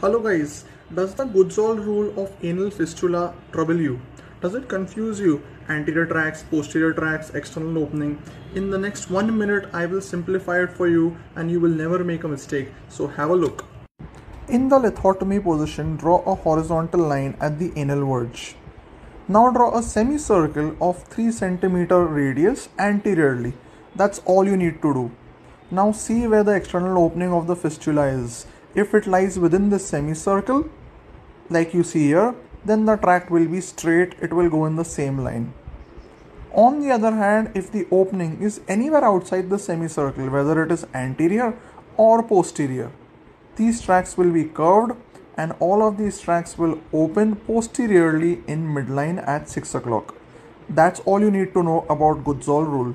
Hello guys, does the Goodsall rule of anal fistula trouble you? Does it confuse you? Anterior tracts, posterior tracts, external opening. In the next one minute, I will simplify it for you and you will never make a mistake. So have a look. In the lithotomy position, draw a horizontal line at the anal verge. Now draw a semicircle of 3 cm radius anteriorly. That's all you need to do. Now see where the external opening of the fistula is. If it lies within this semicircle, like you see here, then the tract will be straight, it will go in the same line. On the other hand, if the opening is anywhere outside the semicircle, whether it is anterior or posterior, these tracts will be curved and all of these tracts will open posteriorly in midline at 6 o'clock. That's all you need to know about Goodsall rule.